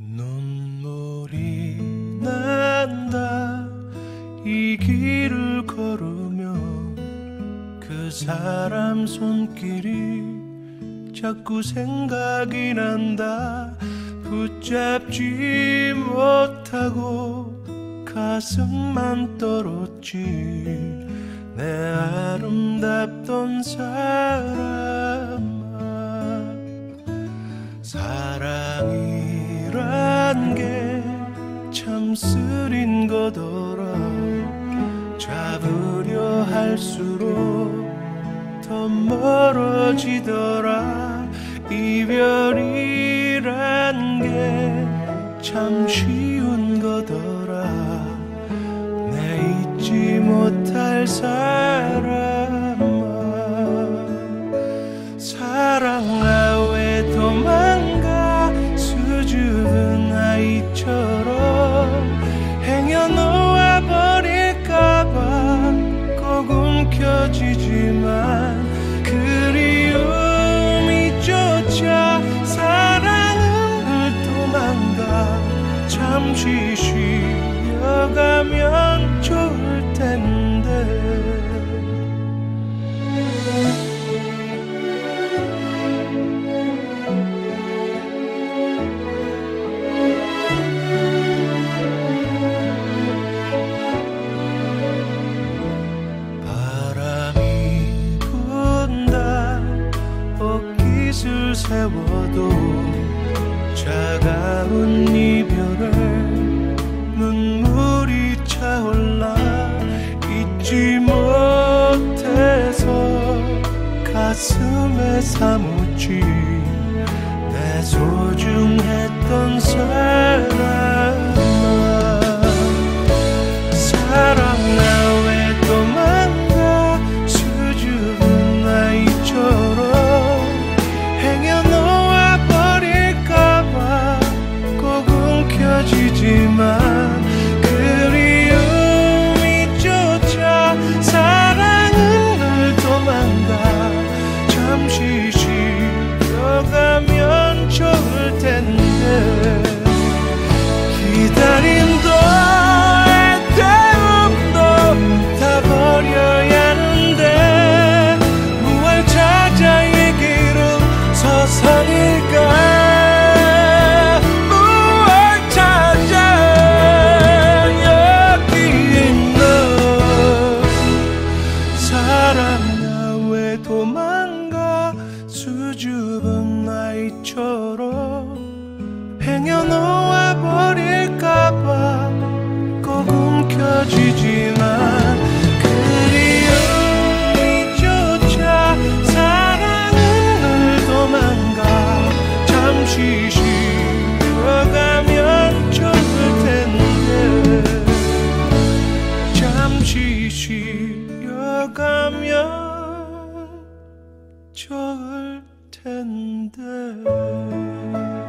눈물이 난다. 이 길을 걸으며 그 사람 손길이 자꾸 생각이 난다. 붙잡지 못하고 가슴만 떨었지. 내 아름답던 사람 할수록 더 멀어지더라. 이별이란 게 참 쉬운 거더라. 내 잊지 못할 사람 움켜쥐지만 그리움이 쫓아 사랑을 도망가 잠시 세워도 차가운 이별에 눈물이 차올라 잊지 못해서 가슴에 사무치 움 이처럼 행여 놓아버릴까봐 꼭 움켜쥐지만 그리움이조차 사랑은 늘 도망가 잠시 쉬어가면 좋을 텐데. 잠시 쉬어가면 좋을 텐데 真的。